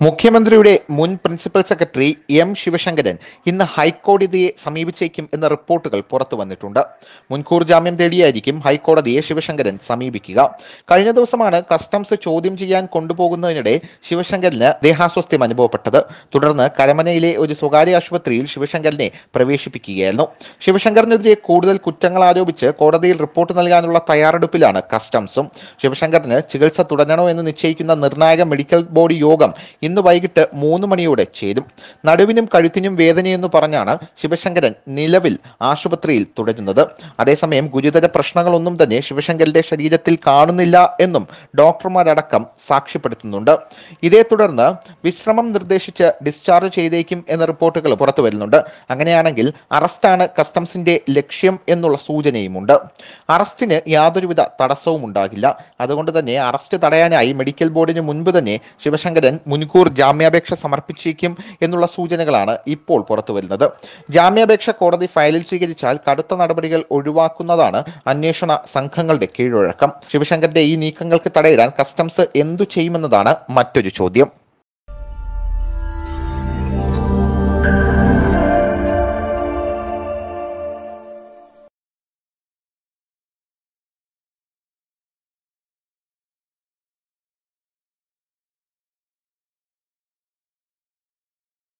മുഖ്യമന്ത്രിയുടെ മുൻ principal secretary M Sivasankaran ഇന്ന് ഹൈക്കോടതിയെ സമീപിച്ചേക്കും എന്ന റിപ്പോർട്ടുകൾ പുറത്തു വന്നിട്ടുണ്ട്. മുൻകൂർ ജാമ്യം തേടിയായിരിക്കും ഹൈക്കോടതിയെ ശിവശങ്കരൻ സമീപിക്കുക. കഴിഞ്ഞ ദിവസമാണ് കസ്റ്റംസ് ചോദ്യം ചെയ്യാൻ കൊണ്ടുപോകുന്നതിനിടെ ശിവശങ്കരന് ദേഹാസ്വസ്ഥ്യം അനുഭവപ്പെട്ടത്. തുടർന്ന് കരമനയിലെ ഒരു സ്വകാര്യ ആശുപത്രിയിൽ ശിവശങ്കരനെ പ്രവേശിപ്പിക്കുകയായിരുന്നു. ശിവശങ്കറിനെതിരെ കൂടുതൽ കുറ്റങ്ങൾ ആരോപിച്ച് കോടതിയിൽ റിപ്പോർട്ട് നൽകാനുള്ള തയ്യാറെടുപ്പിലാണ് കസ്റ്റംസും. ശിവശങ്കറിന് ചികിത്സ തുടരണോ എന്ന് നിശ്ചയിക്കുന്ന നിർണായക മെഡിക്കൽ ബോർഡ് യോഗം ഇന്ന് വൈകിട്ട് മൂന്ന് മണിയോടെ ചേരും. നടുവിനും കഴുത്തിനും വേദനയെന്ന് പറഞ്ഞാണ് ശിവശങ്കരൻ നിലവിൽ ആശുപത്രിയിൽ തുടരുന്നത്. അതേസമയം ഗുരുതര പ്രശ്നങ്ങളൊന്നും തന്നെ ശിവശങ്കരന്റെ ശരീരത്തിൽ കാണുന്നില്ല എന്നും ഡോക്ടർമാരടക്കം സാക്ഷ്യപ്പെടുത്തുന്നുണ്ട്. ഇതേ തുടർന്ന് വിശ്രമം നിർദ്ദേശിച്ച് ഡിസ്ചാർജ് ചെയ്തേക്കും എന്ന റിപ്പോർട്ടുകൾ പുറത്തു വരുന്നുണ്ട്. അങ്ങനെയാണെങ്കിൽ അറസ്റ്റാണ് കസ്റ്റംസിന്റെ ലക്ഷ്യം എന്നുള്ള സൂചനയുമുണ്ട്. അറസ്റ്റിന് യാതൊരുവിധ തടസ്സവും ഉണ്ടാകില്ല അതുകൊണ്ട് തന്നെ അറസ്റ്റ് തടയാനായി മെഡിക്കൽ ബോർഡിന് മുൻപ് തന്നെ ശിവശങ്കരൻ മുൻകൂർ ജാമ്യാപേക്ഷ സമർപ്പിച്ചേക്കും എന്നുള്ള സൂചനകളാണ് ഇപ്പോൾ പുറത്തുവരുന്നത് ജാമ്യാപേക്ഷ കോടതി ഫയലിൽ സ്വീകരിച്ചാൽ കടുത്ത നടപടികൾ ഒഴിവാക്കുന്നതാണ് അന്വേഷണ സംഘങ്ങളുടെ കീഴ്വഴക്കം ശിവശങ്കറിന്റെ ഈ നീക്കങ്ങൾക്ക് തടയിടാൻ കസ്റ്റംസ് എന്തു ചെയ്യുമെന്നതാണ് മറ്റൊരു ചോദ്യം.